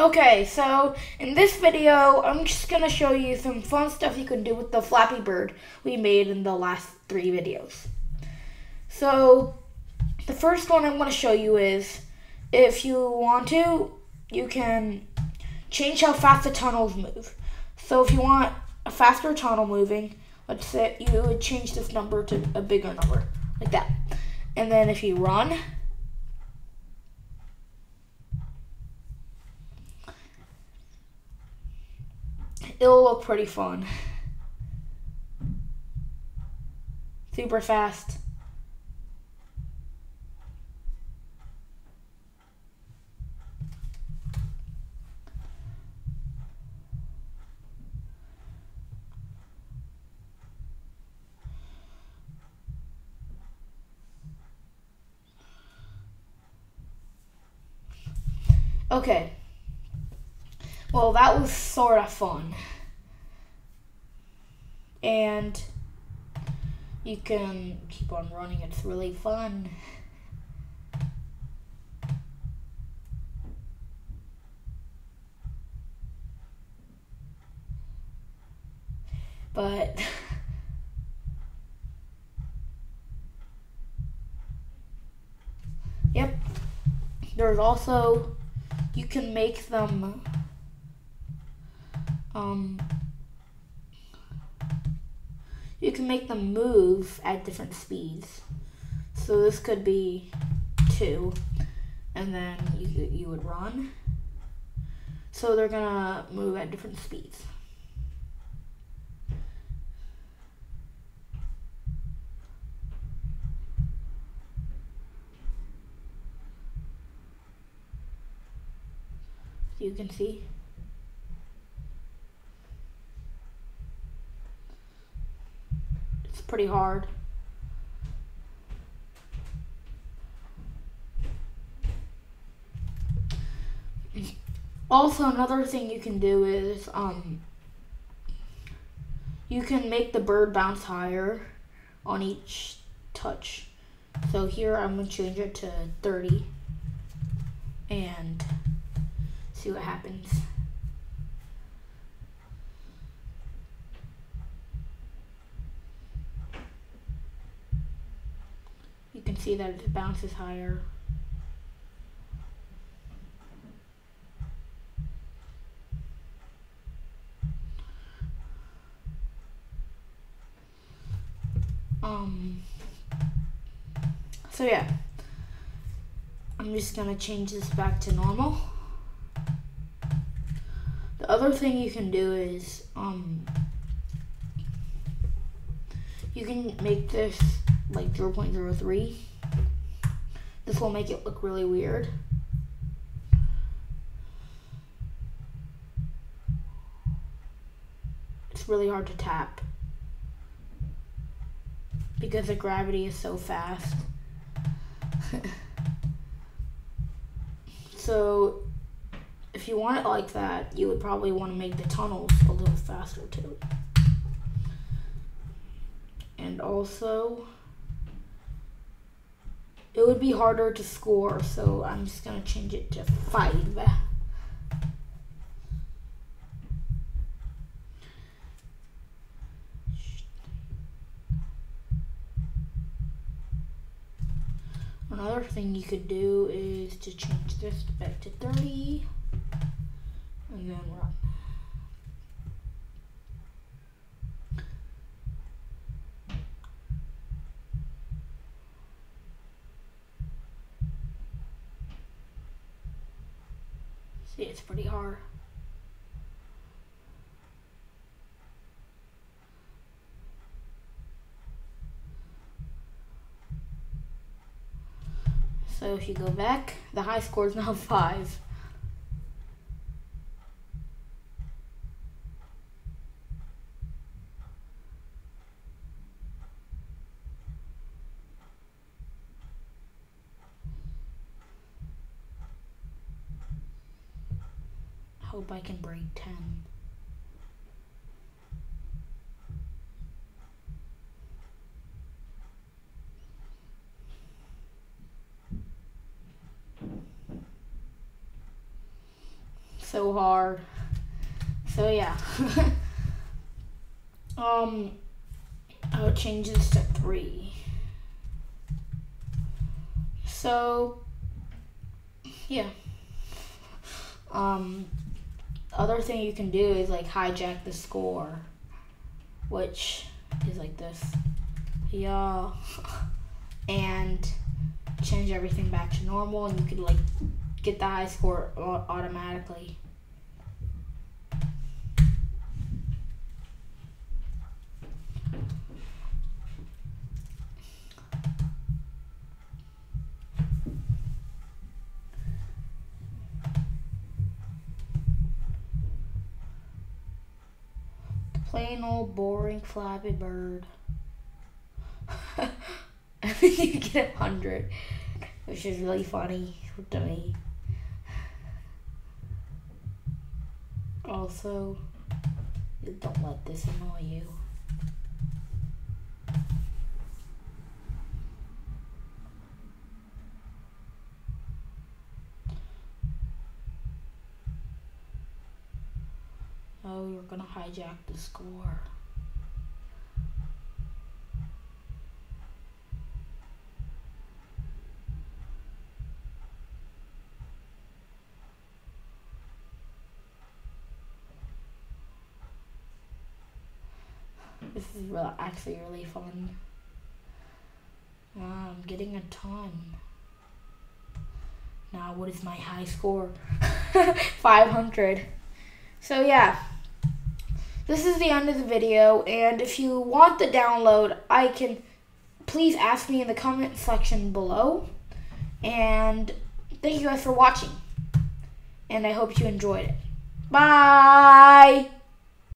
Okay, so in this video, I'm just going to show you some fun stuff you can do with the Flappy Bird we made in the last three videos. So, the first one I'm going to show you is, if you want to, you can change how fast the tunnels move. So if you want a faster tunnel moving, let's say you would change this number to a bigger number, like that. And then if you run, it'll look pretty fun. Super fast. Okay. Well, that was sort of fun. And you can keep on running, it's really fun. But Yep. There's also you can make them um, you can make them move at different speeds. So this could be two, and then you, you would run. So they're gonna move at different speeds. You can see. Pretty hard. Also, another thing you can do is um, you can make the bird bounce higher on each touch. So here I'm going to change it to 30 and see what happens. See that it bounces higher. Um, so yeah, I'm just gonna change this back to normal. The other thing you can do is, um, you can make this like 0.03. Will make it look really weird. It's really hard to tap because the gravity is so fast. so if you want it like that, you would probably want to make the tunnels a little faster too. And also, it would be harder to score, so I'm just going to change it to 5. Another thing you could do is to change this back to 30 and then run. See, it's pretty hard. So if you go back, the high score is now 5. Hope I can break 10. so hard. So yeah. um, I'll change this to three. So, yeah. Um, other thing you can do is like hijack the score, which is like this. Yeah. And change everything back to normal and you could like get the high score automatically. Plain old boring Flappy Bird. I you get a hundred, which is really funny to me. Also, don't let this annoy you. Oh, you're gonna hijack the score. This is really, actually really fun. Wow, I'm getting a ton. Now, what is my high score? 500. So yeah, this is the end of the video. And if you want the download, I can, please ask me in the comment section below. And thank you guys for watching. And I hope you enjoyed it. Bye!